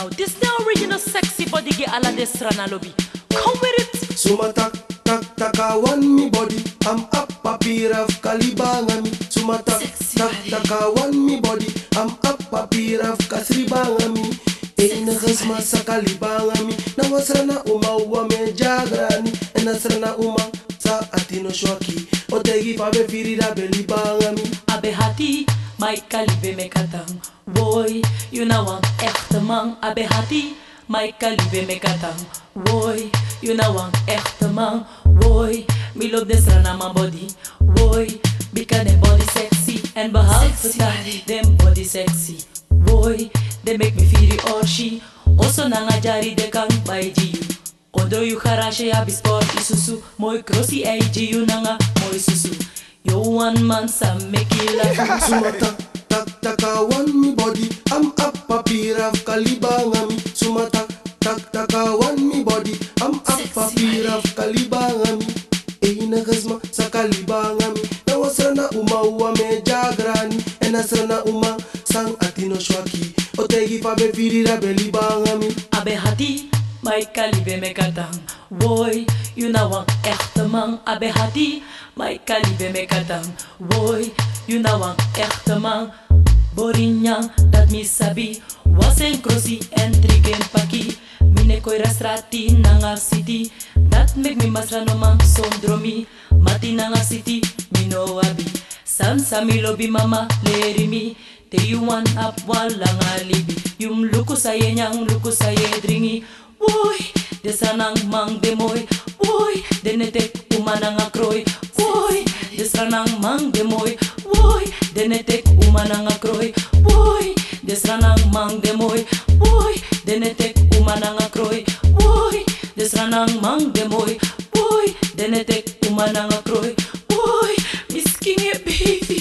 now. This the original sexy body get ala de strana lobby. Come with it. Suma tak tak takawan mi body I'm up papira of kalibanga mi Suma tak tak body. takawan mi body I'm up papira of kasribanga mi Ina gasma sa kalibanga mi Na wasrana uma uwa me jagrani Ena srana uma sa atino shwaki Otegi fabe firida belibanga mi Abe hati, my kalibe me katang. Boy, you know een echte man. Abe hati, my kalibe me katang. Boy, you know een echte man. Boy, me love de strana man body. Boy, because them body sexy. And behalve dat, them body sexy. Boy, they make me feel the orshi. Also nanga jari de kang by you. Odo yu harashe ya bisport isusu Moi crossi jiu nanga moi susu Yo one man sa make it laugh Suma tak tak takawan mi body. I'm up papira of kalibanga mi Suma tak tak takawan mi body. I'm up Sexy. papira of kalibanga mi Eina gasma sa kalibanga mi Na wasrana uma uwa me jagrani? Srana uma sang atino shwaki? Otegi fabe firira belibanga mi Abe hati, my kalibe me katang Boy, you know echte man Abe hati, my kalibe me katang Boy, you know een echte man Borinyang, dat mi sabi. Wasen crossi en trigen paki. Mine koira strati nanga city. Dat make me masra no man sondromi. Mati nanga city, mi abi. San sami lobi mama leri mi. Te one up walang alibi Yung luko saye nyang luko saye dringi. Boy, de sanang mang demoy Boy, de netek umanang akroy Boy, de sanang mang demoy Boy, de netek umanang akroy Boy, de sanang mang demoy Boy, de netek umanang akroy Boy, de sanang mang demoy Boy, de netek umanang akroy Boy, misking e baby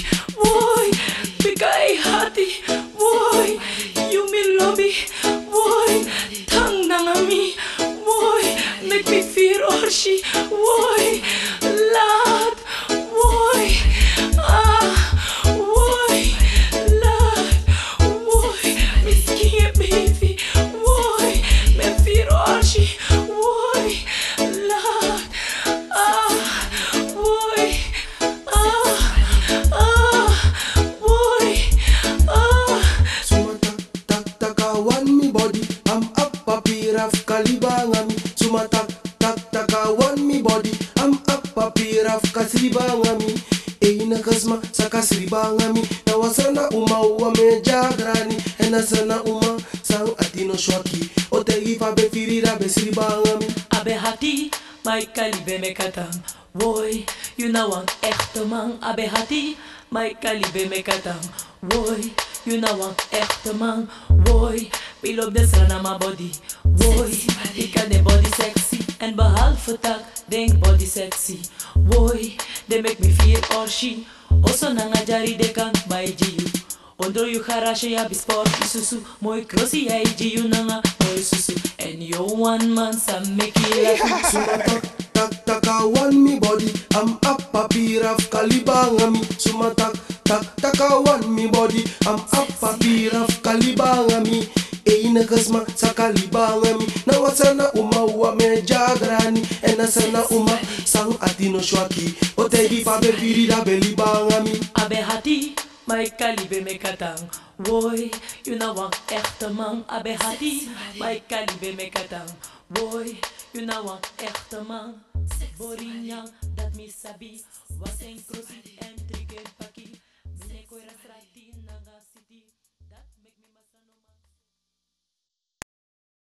irafukasiri sacas einakasima sakasiri balami nawasana uma uwamejagrani enasana uma san atinoshwaki otegifa befirira besiri balami abehati maikalibemekatan Woi, you know I'm echte man, abehati, my calibre mekatan. Woi, you know I'm echte man. Woi, we love the sun on my body. Boy, we got body sex. En behalve tak, denk body sexy. Boy, they make me feel orshi Also nanga jari de kan by jiu Ondro yu harashe ya bisport isusu Moi crossi ya jiu nanga moi susu. And yo one man sa make it laugh Suma tak tak takawan mi body. I'm up papira of kalibanga mi Suma tak tak takawan mi body. I'm up papira of kalibanga mi Eina eh, kasma sa kalibanga mi Na wasana me jagrani Ena sana uma sang atino shwaki. Otegi fabe firida belibanga mi Abe hati, my kalibe me katang Boy, you know een echte Abe hati, my kalibe me katang Boy, you know een echte dat Wasen krosi